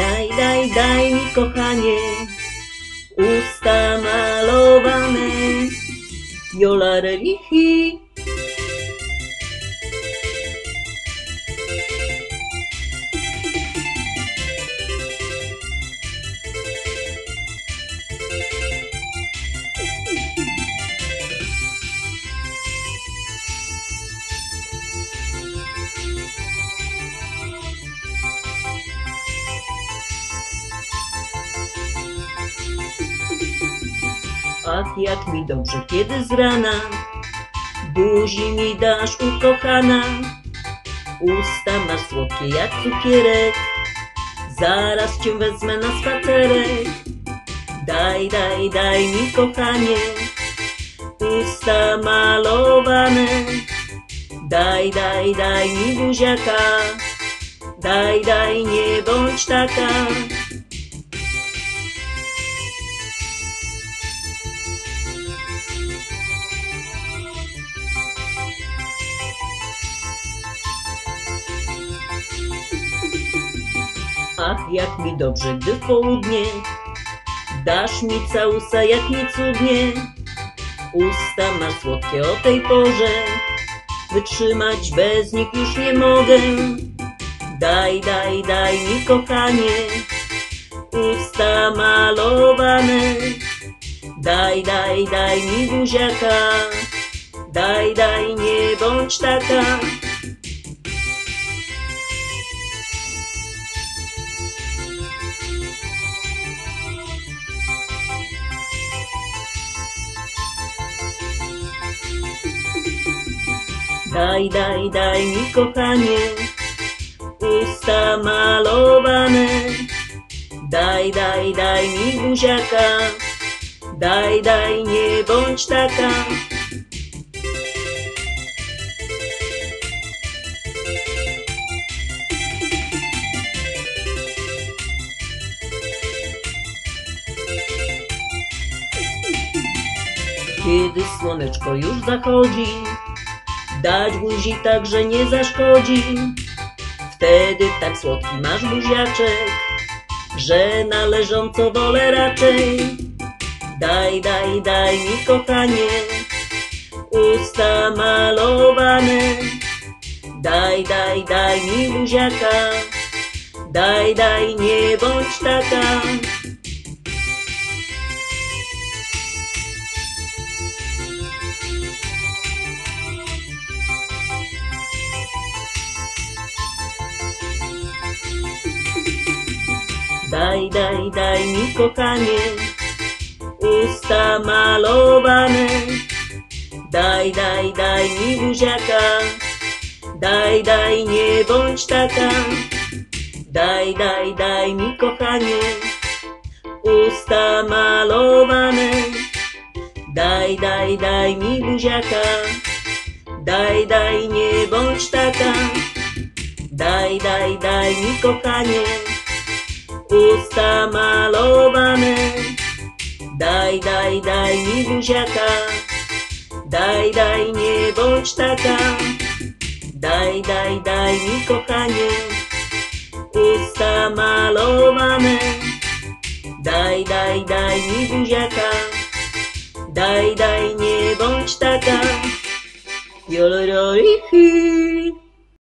Daj, daj, daj mi kochanie Usta malowane. Jolarelichi Ach, jak mi dobrze, kiedy z rana. Buzi mi dasz ukochana. Usta masz słodkie jak cukierek. Zaraz cię wezmę na spacerek. Daj, daj, daj mi kochanie. Usta malowane. Daj, daj, daj mi buziaka. Daj, daj, nie bądź taka Ach, jak mi dobrze, gdy w południe. Dasz mi całusa, jak mi cudnie. Usta masz słodkie o tej porze. Wytrzymać bez nich już nie mogę. Daj, daj, daj mi kochanie Usta malowane. Daj, daj, daj mi buziaka. Daj, daj, nie bądź taka Daj, daj, daj mi kochanie Usta malowane. Daj, daj, daj mi buziaka Daj, daj, nie bądź taka. Kiedy słoneczko już zachodzi Dać buzi tak, że nie zaszkodzi. Wtedy tak słodki masz buziaczek Że należąco wolę raczej. Daj, daj, daj mi kochanie Usta malowane. Daj, daj, daj mi buziaka Daj, daj, nie bądź taka Daj, daj, daj mi kochanie Usta malowane. Daj, daj, daj mi buziaka. Daj, daj, nie bądź taka. Daj, daj, daj mi kochanie. Usta malowane. Daj, daj, daj mi buziaka. Daj, daj, nie bądź taka. Daj, daj, daj mi kochanie ústa malované. Daj, daj, daj mi bužiaka, daj, daj, bądź taka, Daj, daj, daj mi kochanie, ústa malované. Daj, daj, daj mi bužiaka, daj, daj, neboj taká. Yolororihi.